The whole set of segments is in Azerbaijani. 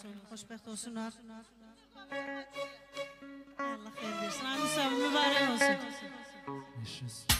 olsun. Hoşbeht olsunlar. Allah hayırlı olsun. Anı mübarek olsun.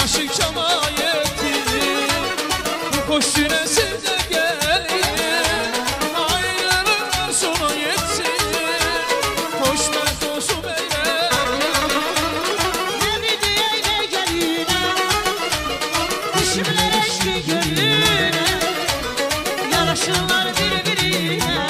yaşı kemayetti Bu koş süresi de gelir Ayrılığın sonu yetsin Koş mertosu beyler diyeyle geline Düşümler eşli gönlüne Yaraşırlar birbirine.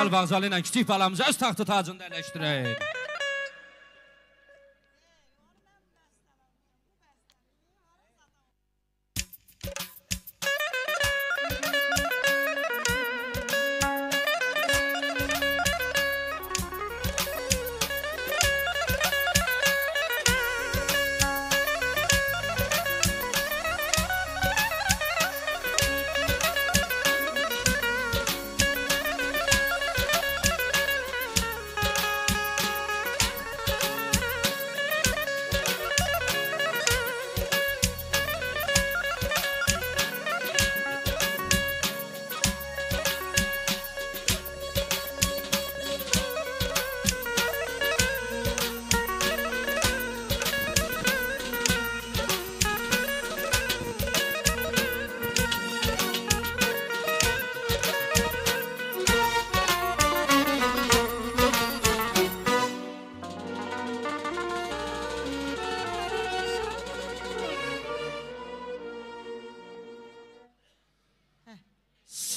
Gözəl vağzalı ilə kiçik balamızı öz taxtı tacında əyləşdirək.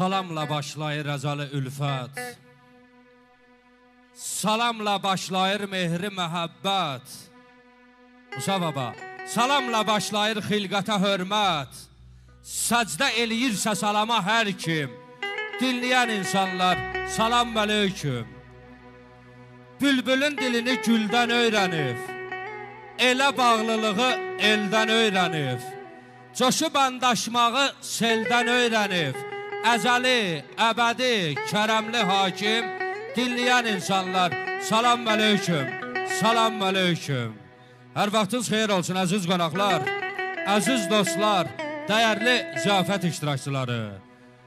Salamla başlayır əzalı ülfət. Salamla başlayır mehri məhəbbət. Musa baba, salamla başlayır xilqata hörmət. Səcdə eləyirsə salama hər kim. Dinləyən insanlar, salam əleykum. Bülbülün dilini güldən öyrənib. Elə bağlılığı eldən öyrənib. Coşub andaşmağı seldən öyrənib. Əzəli, əbədi, kərəmli hakim, dinləyən insanlar, salam əleykum, salam əleykum. Hər vaxtınız xeyir olsun, əziz qonaqlar, əziz dostlar, dəyərli ziyafət iştirakçıları.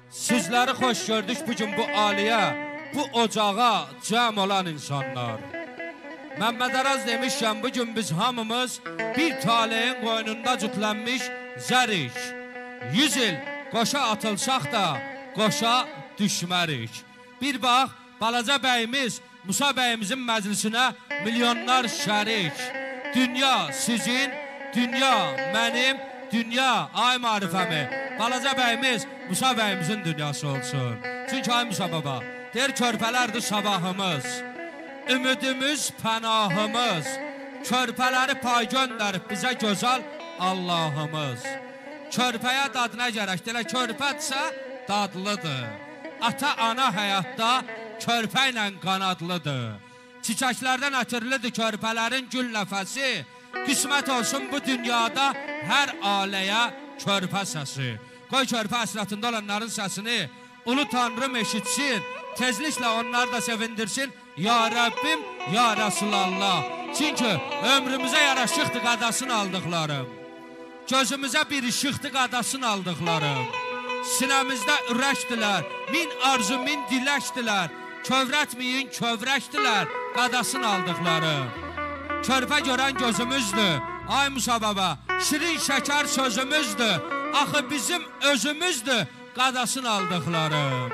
Sizləri xoş gördük bugün bu aliyə, bu ocağa cəm olan insanlar. Məmməd Araz demişkən, bugün biz hamımız bir taleyin qoynunda cütlənmiş zərik. 100 il qoşa atılsaq da qoşa düşmərik. Bir bax, balaca bəyimiz Musa bəyimizin məclisinə milyonlar şərik. Dünya sizin, dünya mənim, dünya ay marifəmi. Balaca bəyimiz Musa bəyimizin dünyası olsun. Çünki ay Musa baba, deyir körpələrdir sabahımız. Ümidimiz pənahımız. Körpələri pay göndərib bizə gözəl Allahımız. Körpəyə dadına gərək, elə körpətsə dadlıdır. Ata-ana həyatda körpə ilə qanadlıdır. Çiçəklərdən ətirlidir körpələrin gül nəfəsi. Qismət olsun bu dünyada hər aləyə körpə səsi. Qoy körpə əsrətində olanların səsini Ulu Tanrım eşitsin. Tezliklə onları da sevindirsin. Ya Rəbbim, Ya Rasulallah. Çünki ömrümüzə yaraşıqdır qadasını aldıqlarım. Gözümüzə bir işıqdır qadasını aldıqlarım. Sinəmizdə ürəkdilər, min arzu, min diləkdilər. Kövrətməyin, kövrəkdilər, qadasını aldıqlarım. Körpə görən gözümüzdür. Ay Musa baba, şirin şəkər sözümüzdür. Axı bizim özümüzdür qadasını aldıqlarım.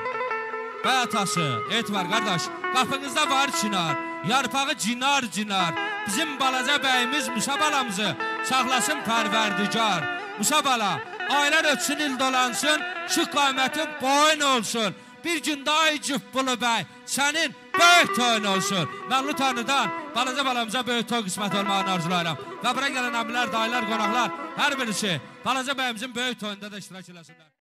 Bəy atası, etibar qardaş, qapınızda var çinar, yarpağı cinar cinar. Bizim balaca bəyimiz Musa balamızı saxlasın pərverdigar. Musa bala, aylar ötsün il dolansın, şu qamətin boyun olsun. Bir gün daha cübbulu bəy, sənin böyük toyun olsun. Mən Tanrıdan balaca balamıza böyük toy qismət olmağını arzulayıram. Və bura gələn əmilər, dayılar, qonaqlar, hər birisi balaca bəyimizin böyük toyunda da iştirak eləsinlər.